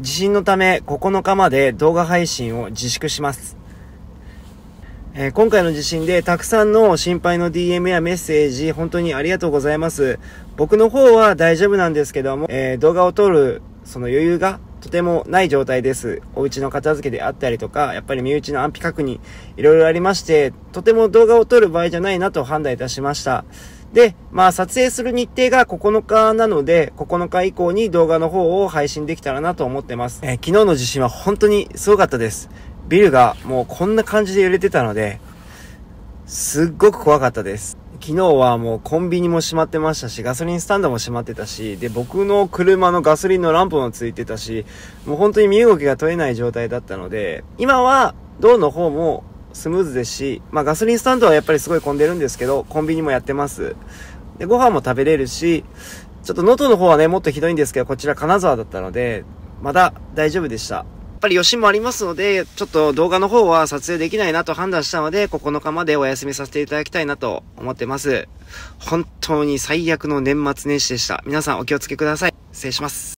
地震のため9日まで動画配信を自粛します。えー、今回の地震でたくさんの心配の DM やメッセージ本当にありがとうございます。僕の方は大丈夫なんですけども、えー、動画を撮るその余裕がとてもない状態です。お家の片付けであったりとか、やっぱり身内の安否確認、いろいろありまして、とても動画を撮る場合じゃないなと判断いたしました。で、まあ撮影する日程が9日なので、9日以降に動画の方を配信できたらなと思ってます。えー、昨日の地震は本当にすごかったです。ビルがもうこんな感じで揺れてたので、すっごく怖かったです。昨日はもうコンビニも閉まってましたし、ガソリンスタンドも閉まってたし、で、僕の車のガソリンのランプもついてたし、もう本当に身動きが取れない状態だったので、今は、道の方もスムーズですし、まあガソリンスタンドはやっぱりすごい混んでるんですけど、コンビニもやってます。で、ご飯も食べれるし、ちょっと能登の方はね、もっとひどいんですけど、こちら金沢だったので、まだ大丈夫でした。やっぱり余震もありますので、ちょっと動画の方は撮影できないなと判断したので、9日までお休みさせていただきたいなと思ってます。本当に最悪の年末年始でした。皆さんお気をつけください。失礼します。